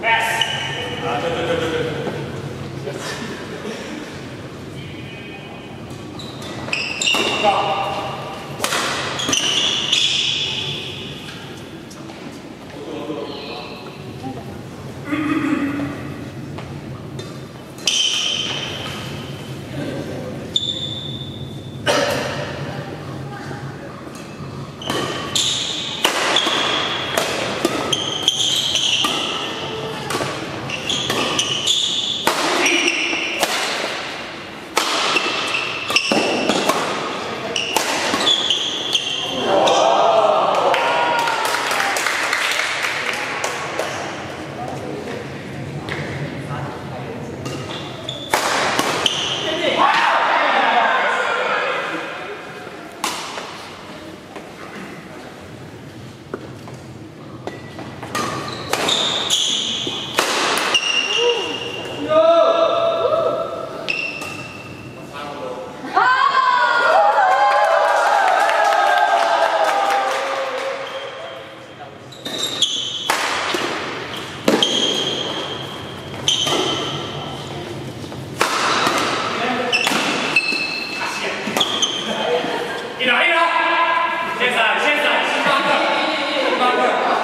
Pass. Ah, 对对对对对。Yes. Uh, Stop.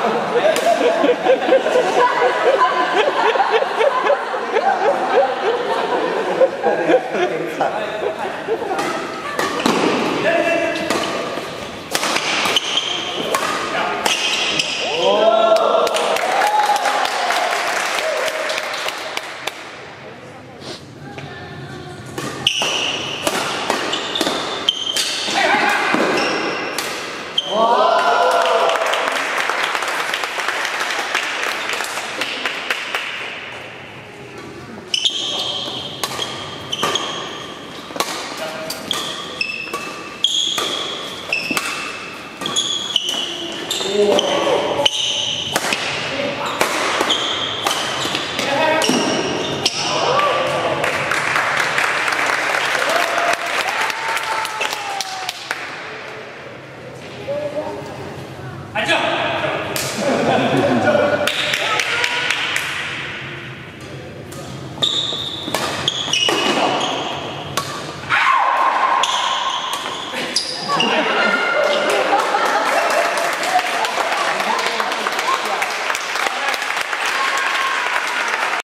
Yeah. Whoa.